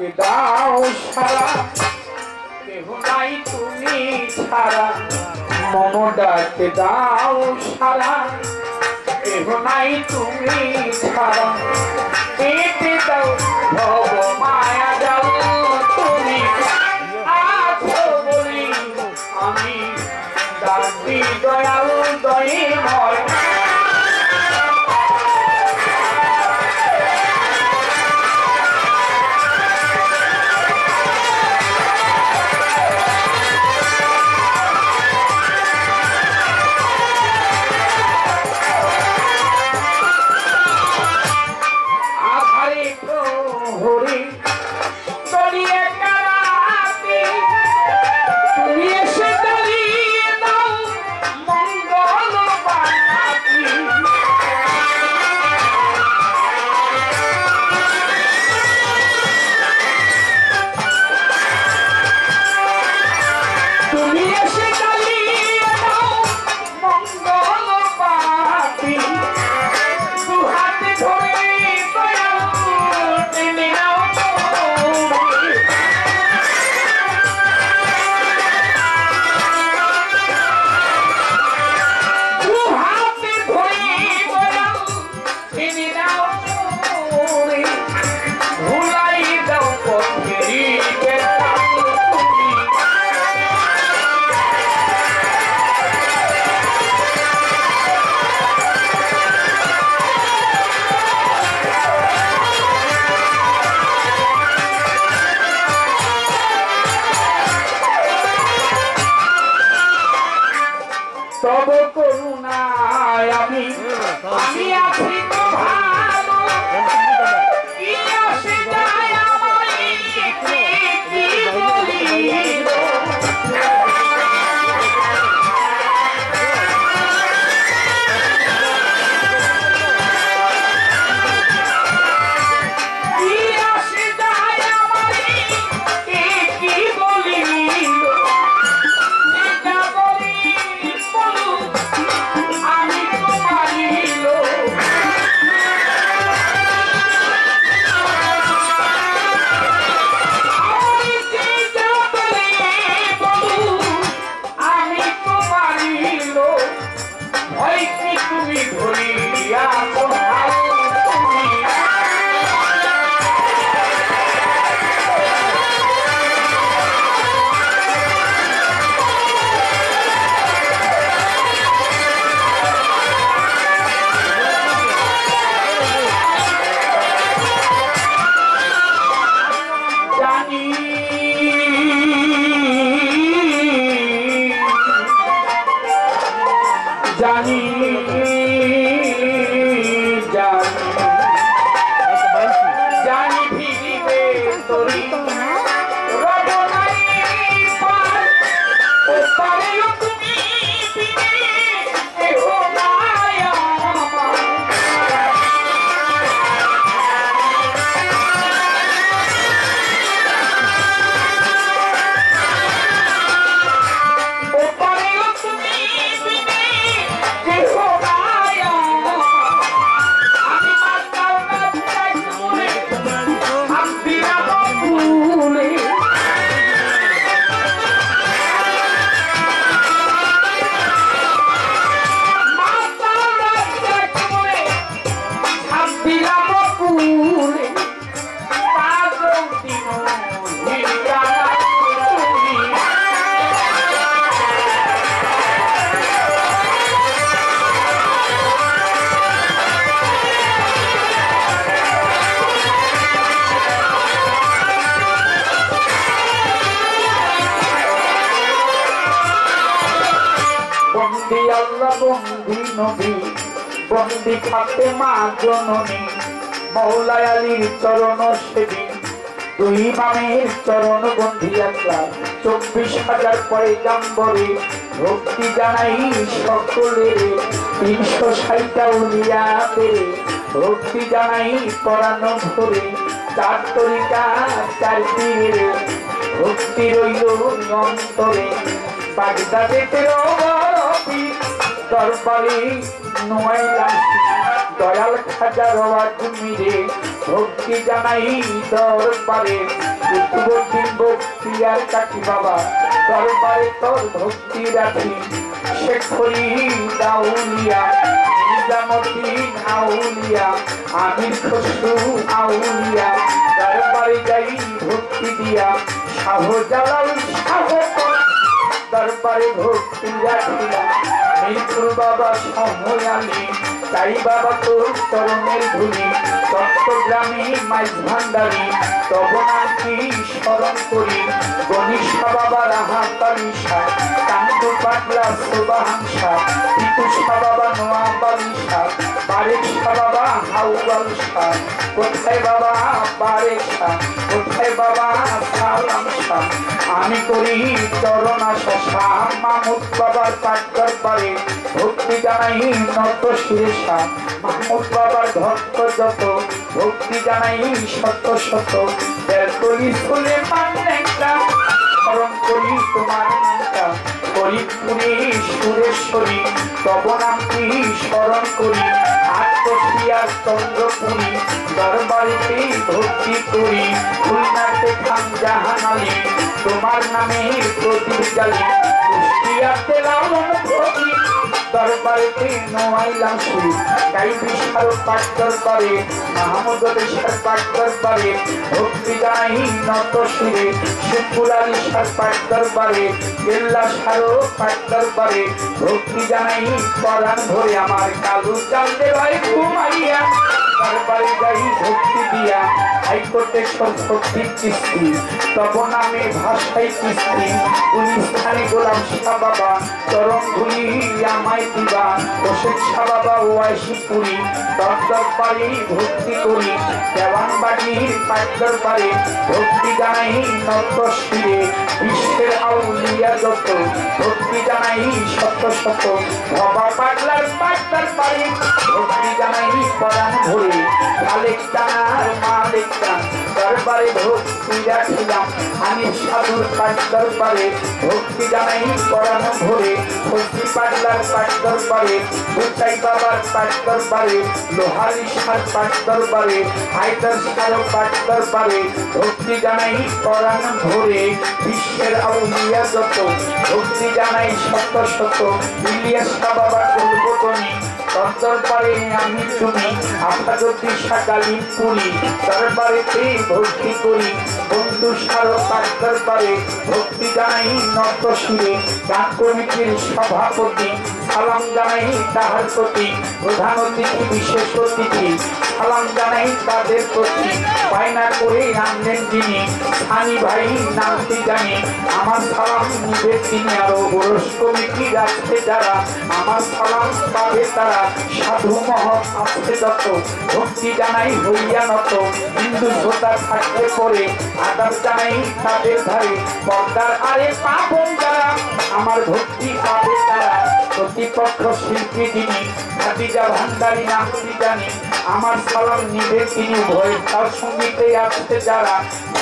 আমাকে দাও সারা। কেহ নাই তুমি ছাড়া। মম ডাকে দাও সারা। কেহ নাই তুমি ছাড়া। বন্দি আল্লাহ, বন্দি নবী, বন্দি খাতে মা জননী মৌলায় আলীর চরণ সেবী, দুই মামের চরণ বন্ধি আল্লাহ। চব্বিশ হাজার পরে জাম্বরে ভক্তি জানাই সকলের, তিনশো ষাটটা উলিয়াতে ভক্তি জানাই পরানো ভরে, চার তরিকা, চার ভক্তি রইল অন্তরে বাগদা যেতে দরবারে নোয়াইলাম দয়াল খাজার মিরে ভক্তি জানাই দরবারে। উদ্বোধন ভক্তি আর কাকি বাবা, দরবারে তোর ভক্তি রাখি। শেখরি দাউলিয়া নিজামুদ্দিন আউলিয়া, আমির খসরু আউলিয়া, দরবারে যাই ভক্তি দিয়া। শাহজালাল শাহ দরবারে ভক্তি রাখিলাম ピンクババシホモヤリン তাই বাবা তোর চরণের ধুলি চট্টগ্রামে মাইজ ভান্ডারি তব স্মরণ করি গণিসা বাবা রাহাতালিশা কান্ত পাগলা সোবাহাংসা পিতুষা বাবা নোয়া বালিশা বারেশা বাবা হাউবালসা কোথায় বাবা বারেশা কোথায় বাবা সালামসা আমি করি চরণ আশা মাহমুদ বাবার পাঠ দরবারে ভক্তি জানাই নত মাহমুদ বাবার ভক্ত যত, ভক্তি জানাই শত শত বেলকলি ফুলে করি তোমার নামটা। ফরিদপুরে সুরেশ্বরী, তব নামটি স্মরণ করি। আত্মশিয়ার চন্দ্রপুরী, দরবারেতে ভক্তি করি। খুলনাতে খান জাহান আলী তোমার নামে প্রদীপ জ্বালি। কুষ্টিয়াতে লালন ভক্তি জানাই নত ধরে আমার কালু দরবারে যাই ভক্তি দিয়া, হাইকোর্টে সম্পত্তি কিস্তি তব নামে ভাষাই কিস্তি স্থানে গোলাম শাহ বাবা ধুলি আমায় দিবা। ওষুধ শাহ বাবা ওয়াইশি পুরী দরদর পারি ভক্তি করি। দেওয়ান বাড়ির পাটদর পারে ভক্তি জানাই শিরে। বিশ্বের আউলিয়া যত। ভক্তি জানাই শত শত ভবা পাগলার পাটদর পারে ভক্তি জানাই পরাণ ভক্তি আমি সাধুর পাঠ দরবারে ভক্তি জানাই পরাণ ভরে ভক্তি পাগলার পাঠ দরবারে বুচাই বাবার পাঠ দরবারে, লোহারি সার পাঠ দরবারে, হায়দার সার পাঠ দরবারে ভক্তি জানাই পরাণ ভরে বিশ্বের আউলিয়া যত ভক্তি জানাই শত শত, ইলিয়াস বাবা দুর্গতনী দরবারে আমি তুমি আপাততি সাকালি পুরি দরবারেতে ভক্তি করি। বন্ধু সারতার দরবারে ভক্তি জানাই নত সুরে গান কমিটির সভাপতি, সালাম জানাই তাহার প্রতি। প্রধান অতিথি, বিশেষ অতিথি। সালাম জানাই তাদের প্রতি। বায়না করে আনলেন যিনি সানি ভাই নামটি জানি, আমার সালাম নিবে তিনি আরও। ওরস কমিটি রাখছে যারা, আমার সালাম পাবে তারা। সাধু মহৎ আছে যত, ভক্তি জানাই হইয়া নত। হিন্দু শ্রোতা থাকতে পরে আদার জানাই তাদের ধারে। পর্দার আরে পাবন যারা, আমার ভক্তি পাবে তারা। প্রতিপক্ষ শিল্পী যিনি খাদিজা ভান্ডারী নামটি জানি আমার সালাম নিবে তিনি ভয়ে। তার সঙ্গীতে আসতে যারা,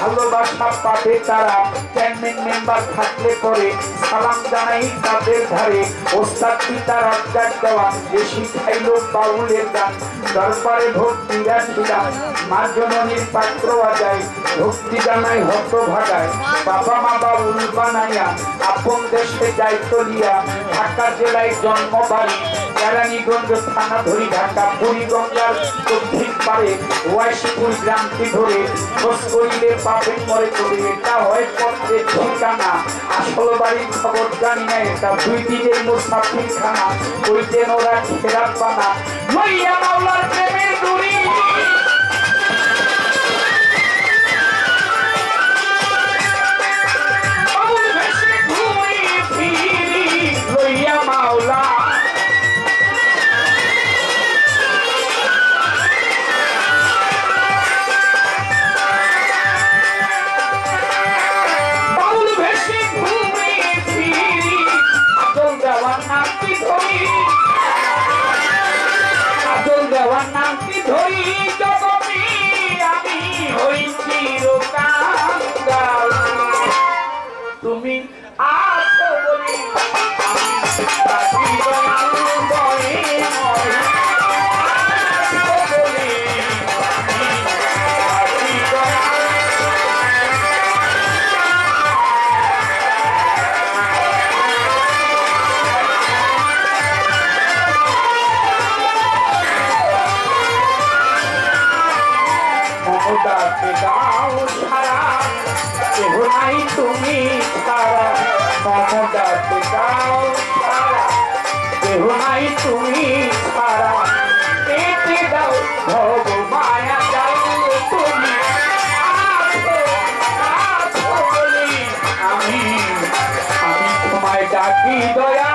ভালোবাসা পাবে তারা। চেয়ারম্যান মেম্বার থাকলে পরে সালাম জানাই তাদের ধারে। ওস্তাদ পিতার আজ্ঞার দেওয়া বেশি খাইল বাউলের গান। দরবারে ভক্তি রাখিলাম, মা জননীর পাত্র আজায় ভক্তি জানাই হত ভাগায় বাবা মা বাউল বানাইয়া, আপন দেশে যাই চলিয়া ঢাকা জেলায় জন্ম বাড়ি। কেরানীগঞ্জ থানা ধরি ঢাকা, বুড়িগঙ্গার দক্ষিণ পারে ওয়াইশপুর গ্রামটি ধরে খোঁজ করিলে পাবেন মরে চলে এটা হয় পত্রের ঠিকানা। আসল বাড়ির খবর জানি এটা দুই দিনের মুসাফির খানা ওই যেন ওরা খেলা বানা। তুমি তারা মমতা দাও, তারা কেহ নাই তুমি তারা। পেতে দাও ভব মায়া, দাও তুমি আমি আমি তোমায় ডাকি দয়া।